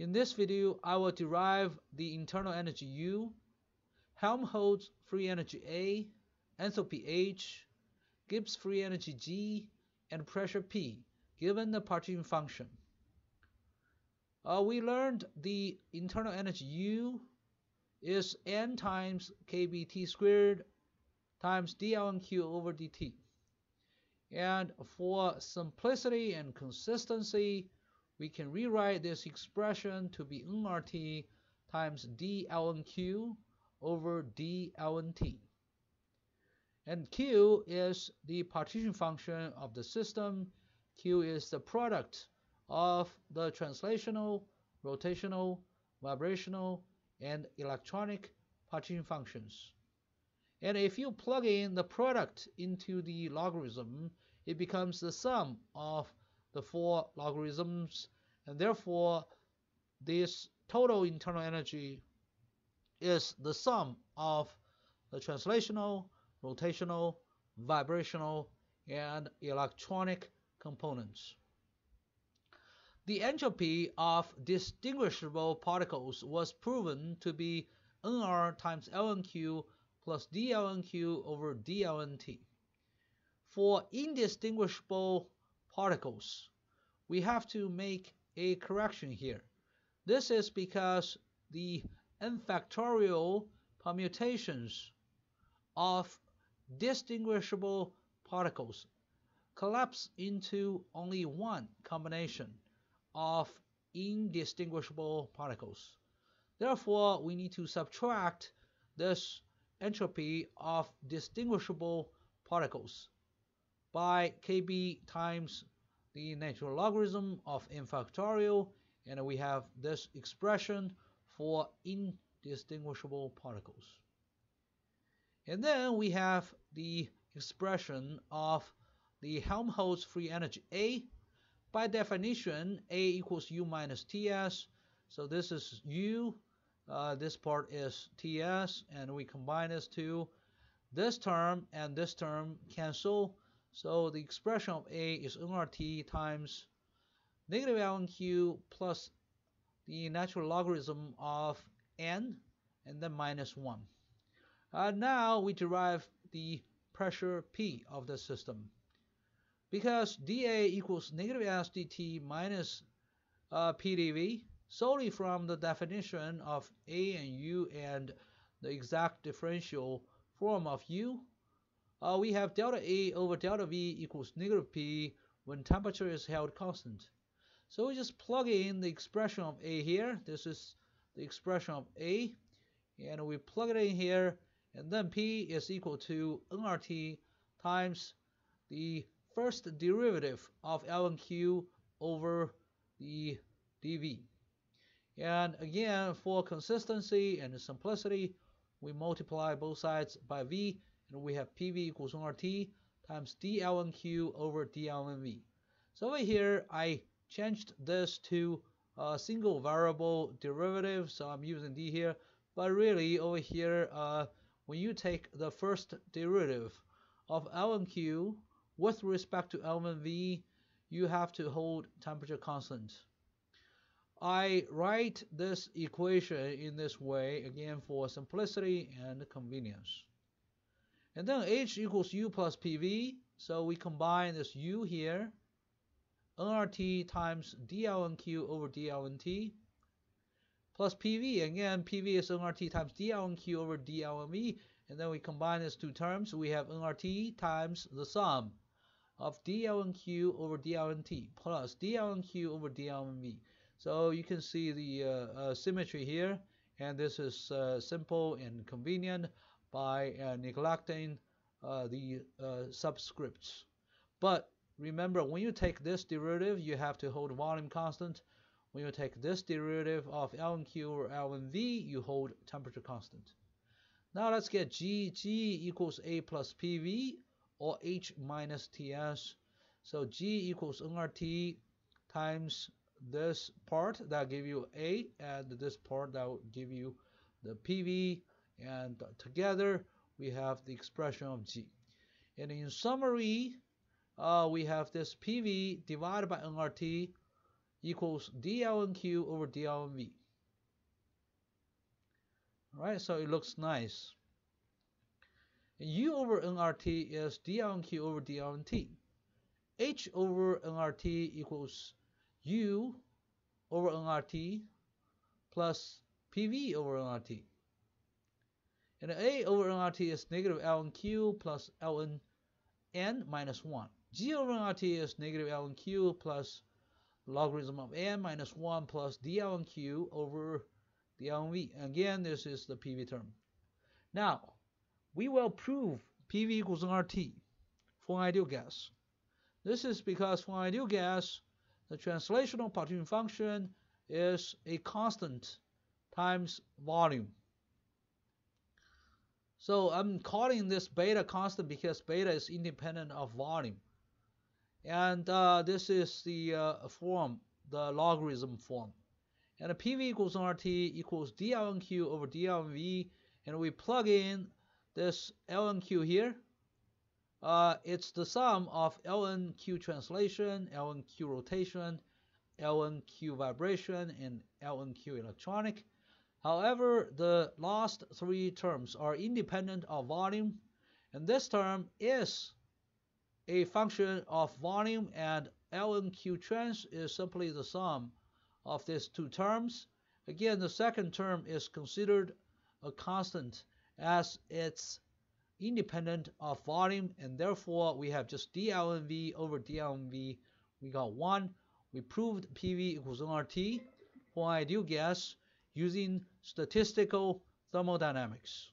In this video, I will derive the internal energy U, Helmholtz free energy A, enthalpy H, Gibbs free energy G, and pressure P, given the partition function. Uh, we learned the internal energy U is N times kBt squared times dlnq over dt. And for simplicity and consistency, we can rewrite this expression to be nRT times dlnq over dlnt. And Q is the partition function of the system. Q is the product of the translational, rotational, vibrational, and electronic partition functions. And if you plug in the product into the logarithm, it becomes the sum of the four logarithms, and therefore this total internal energy is the sum of the translational, rotational, vibrational, and electronic components. The entropy of distinguishable particles was proven to be nr times lnq plus dlnq over dlnt. For indistinguishable particles, we have to make a correction here. This is because the n factorial permutations of distinguishable particles collapse into only one combination of indistinguishable particles. Therefore, we need to subtract this entropy of distinguishable particles by kb times the natural logarithm of n factorial and we have this expression for indistinguishable particles. And then we have the expression of the Helmholtz free energy A by definition, A equals U minus TS. So this is U, uh, this part is TS, and we combine this two. This term and this term cancel. So the expression of A is nRT times negative lnq plus the natural logarithm of n and then minus 1. Uh, now we derive the pressure P of the system because dA equals negative S dt minus uh, PdV solely from the definition of A and U and the exact differential form of U, uh, we have delta A over delta V equals negative P when temperature is held constant. So we just plug in the expression of A here. This is the expression of A. And we plug it in here. And then P is equal to nRT times the first derivative of lnq over the dv. And again, for consistency and simplicity, we multiply both sides by v, and we have pv equals R T times dlnq over dlnv. So over here, I changed this to a single variable derivative, so I'm using d here. But really, over here, uh, when you take the first derivative of lnq with respect to lnV, you have to hold temperature constant. I write this equation in this way, again for simplicity and convenience. And then H equals U plus PV, so we combine this U here, nRT times dlnq over dlnt, plus PV, again PV is nRT times dlnq over dlnV, and then we combine these two terms, we have nRT times the sum of dlnq over dlnt plus dlnq over dlnv. So you can see the uh, uh, symmetry here, and this is uh, simple and convenient by uh, neglecting uh, the uh, subscripts. But remember, when you take this derivative, you have to hold volume constant. When you take this derivative of lnq over lnv, you hold temperature constant. Now let's get G. G equals A plus PV or H minus Ts. So G equals nRT times this part that give you A and this part that will give you the PV and together we have the expression of G. And in summary, uh, we have this PV divided by nRT equals dlnq over dlnv. Alright, so it looks nice. U over nRT is dlnq over dlnt. H over nRT equals U over nRT plus PV over nRT. And A over nRT is negative ln q plus ln n minus 1. G over nRT is negative ln q plus logarithm of n minus 1 plus d ln q over d ln v. Again, this is the PV term. Now, we will prove PV equals nRT for ideal gas. This is because for ideal gas, the translational partition function is a constant times volume. So I'm calling this beta constant because beta is independent of volume. And uh, this is the uh, form, the logarithm form. And PV equals RT equals d ln q over d ln v. And we plug in this LNQ here. Uh, it's the sum of LNQ translation, LNQ rotation, LNQ vibration, and LNQ electronic. However, the last three terms are independent of volume, and this term is a function of volume, and ln q trans is simply the sum of these two terms. Again, the second term is considered a constant as it's independent of volume, and therefore we have just d ln v over d ln v. We got 1. We proved PV equals nRT for ideal gas using statistical thermodynamics.